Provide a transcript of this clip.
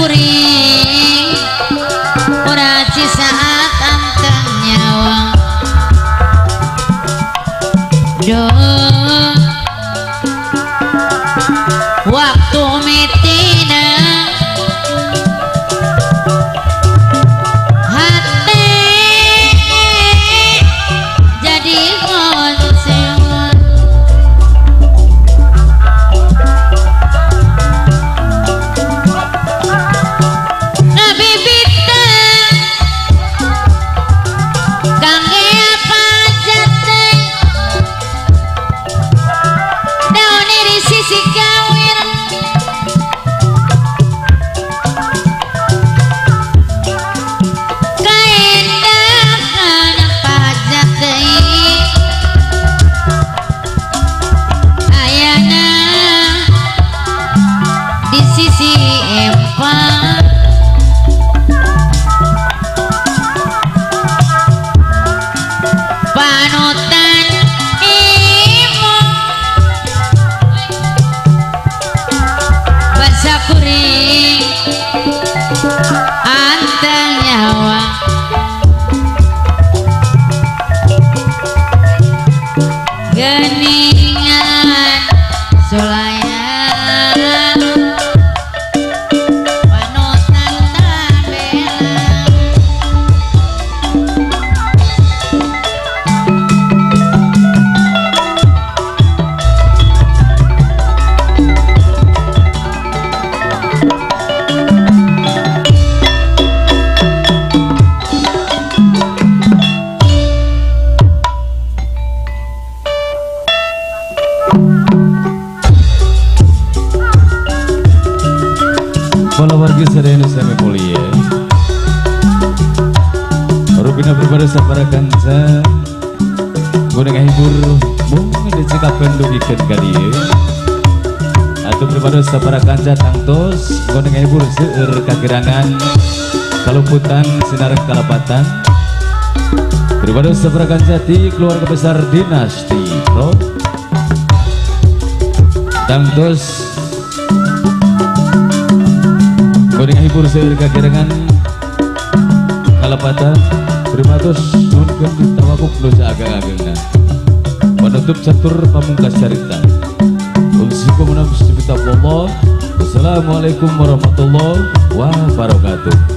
kuri করে Sadaya sami mulia Rupina berbara sabara kanca Guna ngahibur Mungkin di cekap penduk ikan kali Atau berbara sabara kanca tangtos Guna ngahibur seur kakirangan Kaluputan sinar kalapatan Berbara sabara kanca di keluarga besar dinasti Pro Tangtos Kuning hibur seueur kakirangan kalapatan primatos nuhunkeun ditawakuf nu saageng-agengna. Penutup catur pamungkas. Usikum Allah. Wassalamualaikum warahmatullahi wabarakatuh.